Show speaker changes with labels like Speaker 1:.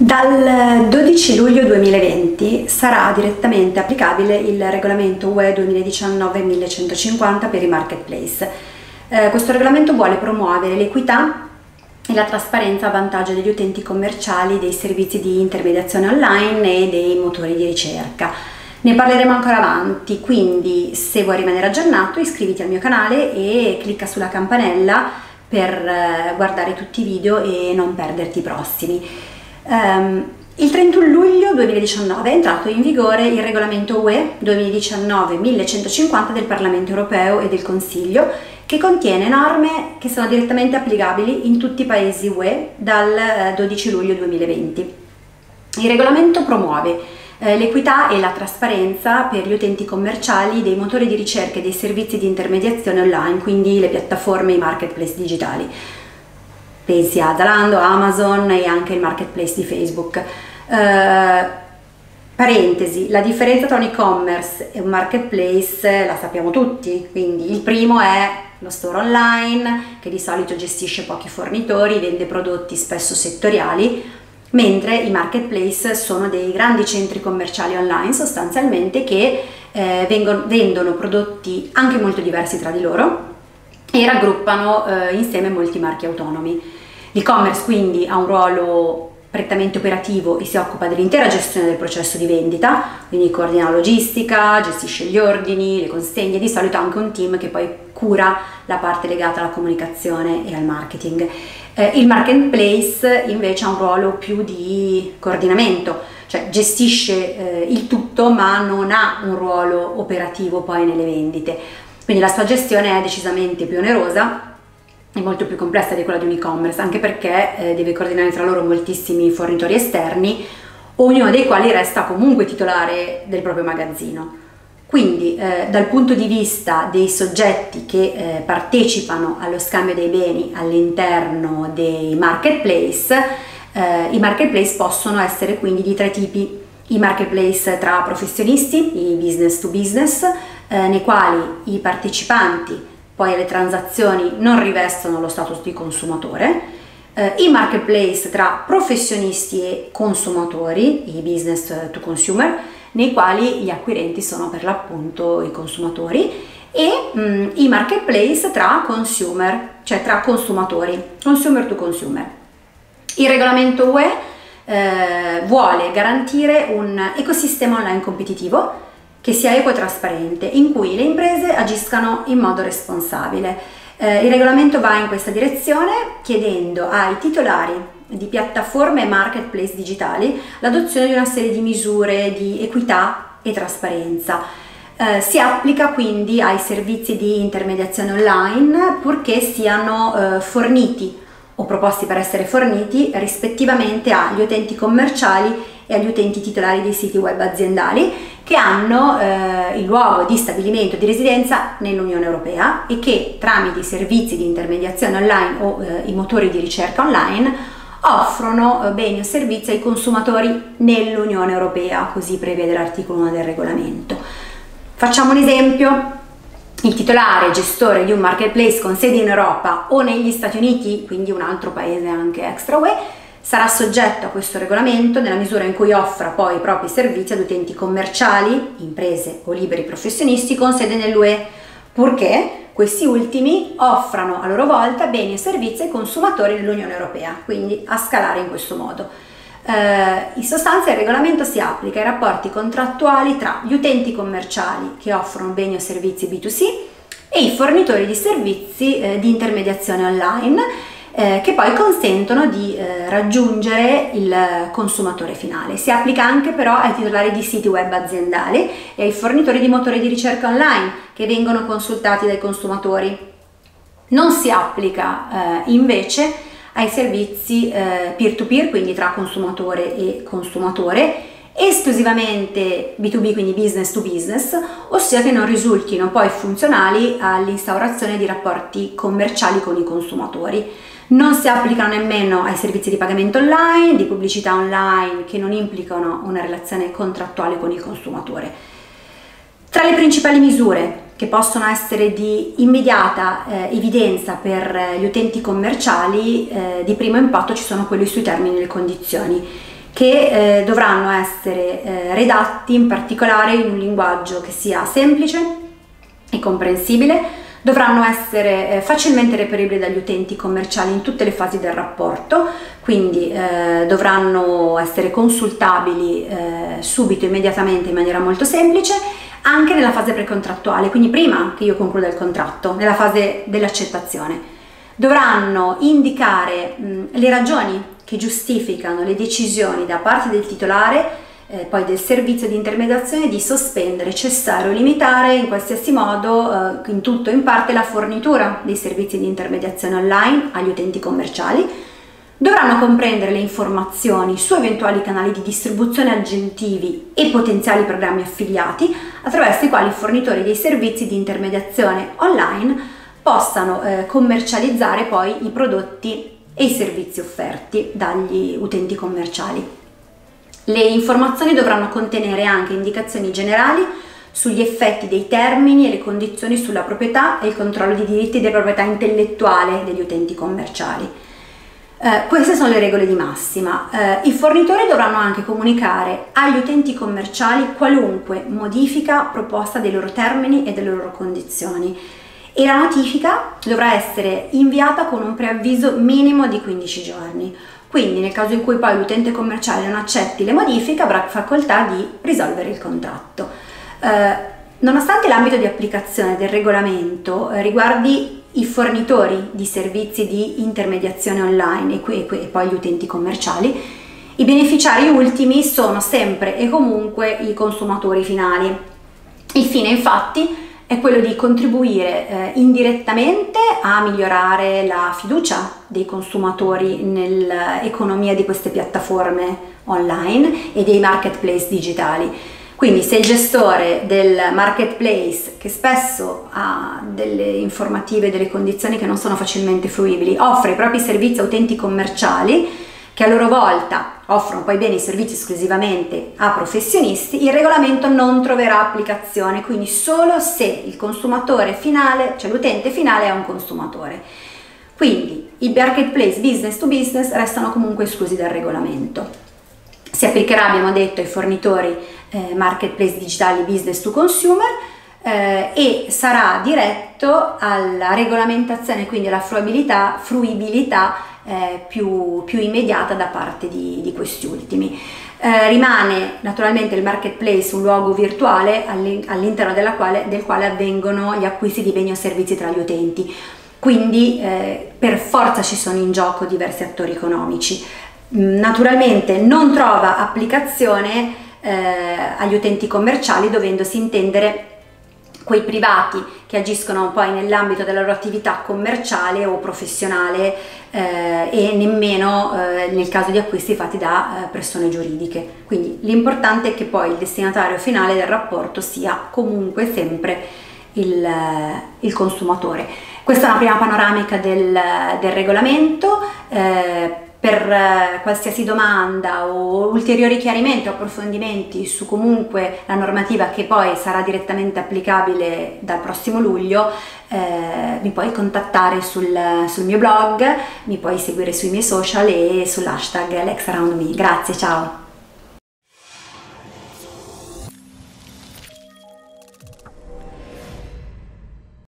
Speaker 1: Dal 12 luglio 2020 sarà direttamente applicabile il regolamento UE 2019-1150 per i marketplace. Eh, questo regolamento vuole promuovere l'equità e la trasparenza a vantaggio degli utenti commerciali dei servizi di intermediazione online e dei motori di ricerca. Ne parleremo ancora avanti, quindi se vuoi rimanere aggiornato iscriviti al mio canale e clicca sulla campanella per eh, guardare tutti i video e non perderti i prossimi. Um, il 31 luglio 2019 è entrato in vigore il regolamento UE 2019-1150 del Parlamento europeo e del Consiglio che contiene norme che sono direttamente applicabili in tutti i paesi UE dal 12 eh, luglio 2020. Il regolamento promuove eh, l'equità e la trasparenza per gli utenti commerciali dei motori di ricerca e dei servizi di intermediazione online, quindi le piattaforme e i marketplace digitali pensi a Zalando, Amazon e anche il marketplace di Facebook. Uh, parentesi, la differenza tra un e-commerce e un marketplace la sappiamo tutti, quindi il primo è lo store online che di solito gestisce pochi fornitori, vende prodotti spesso settoriali, mentre i marketplace sono dei grandi centri commerciali online sostanzialmente che eh, vengono, vendono prodotti anche molto diversi tra di loro e raggruppano eh, insieme molti marchi autonomi. L'e-commerce quindi ha un ruolo prettamente operativo e si occupa dell'intera gestione del processo di vendita, quindi coordina la logistica, gestisce gli ordini, le consegne, di solito anche un team che poi cura la parte legata alla comunicazione e al marketing. Eh, il marketplace invece ha un ruolo più di coordinamento, cioè gestisce eh, il tutto ma non ha un ruolo operativo poi nelle vendite. Quindi la sua gestione è decisamente più onerosa è molto più complessa di quella di un e-commerce, anche perché eh, deve coordinare tra loro moltissimi fornitori esterni, ognuno dei quali resta comunque titolare del proprio magazzino. Quindi eh, dal punto di vista dei soggetti che eh, partecipano allo scambio dei beni all'interno dei marketplace, eh, i marketplace possono essere quindi di tre tipi. I marketplace tra professionisti, i business to business, eh, nei quali i partecipanti poi le transazioni non rivestono lo status di consumatore, eh, i marketplace tra professionisti e consumatori, i business to consumer, nei quali gli acquirenti sono per l'appunto i consumatori, e mh, mm, i marketplace tra consumer, cioè tra consumatori, consumer to consumer. Il regolamento UE eh, vuole garantire un ecosistema online competitivo che sia equo e trasparente, in cui le imprese agiscano in modo responsabile. Eh, il regolamento va in questa direzione chiedendo ai titolari di piattaforme e marketplace digitali l'adozione di una serie di misure di equità e trasparenza. Eh, si applica quindi ai servizi di intermediazione online purché siano eh, forniti o proposti per essere forniti rispettivamente agli utenti commerciali e agli utenti titolari dei siti web aziendali che hanno eh, il luogo di stabilimento di residenza nell'Unione Europea e che tramite i servizi di intermediazione online o eh, i motori di ricerca online offrono eh, beni o servizi ai consumatori nell'Unione Europea, così prevede l'articolo 1 del regolamento. Facciamo un esempio, il titolare gestore di un marketplace con sede in Europa o negli Stati Uniti, quindi un altro paese anche extra UE, sarà soggetto a questo regolamento nella misura in cui offra poi i propri servizi ad utenti commerciali, imprese o liberi professionisti con sede nell'UE, purché questi ultimi offrano a loro volta beni e servizi ai consumatori dell'Unione Europea, quindi a scalare in questo modo. Eh, in sostanza il regolamento si applica ai rapporti contrattuali tra gli utenti commerciali che offrono beni o servizi B2C e i fornitori di servizi eh, di intermediazione online eh, che poi consentono di eh, raggiungere il consumatore finale. Si applica anche però ai titolari di siti web aziendali e ai fornitori di motori di ricerca online che vengono consultati dai consumatori. Non si applica eh, invece ai servizi eh, peer-to-peer, quindi tra consumatore e consumatore, esclusivamente B2B, quindi business to business, ossia che non risultino poi funzionali all'instaurazione di rapporti commerciali con i consumatori. Non si applicano nemmeno ai servizi di pagamento online, di pubblicità online che non implicano una relazione contrattuale con il consumatore. Tra le principali misure che possono essere di immediata eh, evidenza per gli utenti commerciali, eh, di primo impatto ci sono quelli sui termini e le condizioni. che eh, dovranno essere eh, redatti in particolare in un linguaggio che sia semplice e comprensibile, dovranno essere eh, facilmente reperibili dagli utenti commerciali in tutte le fasi del rapporto, quindi eh, dovranno essere consultabili eh, subito, immediatamente, in maniera molto semplice, anche nella fase precontrattuale, quindi prima che io concluda il contratto, nella fase dell'accettazione. Dovranno indicare mh, le ragioni che giustificano le decisioni da parte del titolare eh, poi del servizio di intermediazione di sospendere, cessare o limitare in qualsiasi modo, eh, in tutto o in parte, la fornitura dei servizi di intermediazione online agli utenti commerciali. Dovranno comprendere le informazioni su eventuali canali di distribuzione aggiuntivi e potenziali programmi affiliati attraverso i quali i fornitori dei servizi di intermediazione online possano eh, commercializzare poi i prodotti e i servizi offerti dagli utenti commerciali. Le informazioni dovranno contenere anche indicazioni generali sugli effetti dei termini e le condizioni sulla proprietà e il controllo di diritti di proprietà intellettuale degli utenti commerciali. Eh, queste sono le regole di massima. Eh, I fornitori dovranno anche comunicare agli utenti commerciali qualunque modifica proposta dei loro termini e delle loro condizioni e la notifica dovrà essere inviata con un preavviso minimo di 15 giorni. Quindi nel caso in cui poi l'utente commerciale non accetti le modifiche avrà facoltà di risolvere il contratto. Eh, nonostante l'ambito di applicazione del regolamento eh, riguardi i fornitori di servizi di intermediazione online e, qui, e poi gli utenti commerciali, i beneficiari ultimi sono sempre e comunque i consumatori finali. Il fine infatti è quello di contribuire eh, indirettamente a migliorare la fiducia dei consumatori nell'economia di queste piattaforme online e dei marketplace digitali. Quindi se il gestore del marketplace, che spesso ha delle informative, delle condizioni che non sono facilmente fruibili, offre i propri servizi a utenti commerciali, che a loro volta offrono poi beni e servizi esclusivamente a professionisti, il regolamento non troverà applicazione, quindi solo se il consumatore finale, cioè l'utente finale è un consumatore. Quindi i marketplace business to business restano comunque esclusi dal regolamento. Si applicherà, abbiamo detto, ai fornitori eh, marketplace digitali business to consumer eh, e sarà diretto alla regolamentazione, quindi alla fruibilità, fruibilità eh, più, più, immediata da parte di, di questi ultimi. Eh, rimane naturalmente il marketplace un luogo virtuale all'interno del quale avvengono gli acquisti di beni o servizi tra gli utenti, quindi eh, per forza ci sono in gioco diversi attori economici. Mm, naturalmente non trova applicazione eh, agli utenti commerciali dovendosi intendere quei privati che agiscono poi nell'ambito della loro attività commerciale o professionale eh, e nemmeno eh, nel caso di acquisti fatti da eh, persone giuridiche. Quindi l'importante è che poi il destinatario finale del rapporto sia comunque sempre il, il consumatore. Questa è una prima panoramica del, del regolamento. Per eh, qualsiasi domanda o ulteriori chiarimenti o approfondimenti su comunque la normativa che poi sarà direttamente applicabile dal prossimo luglio, eh, mi puoi contattare sul, sul, mio blog, mi puoi seguire sui miei social e sull'hashtag LexAroundMe. Grazie, ciao!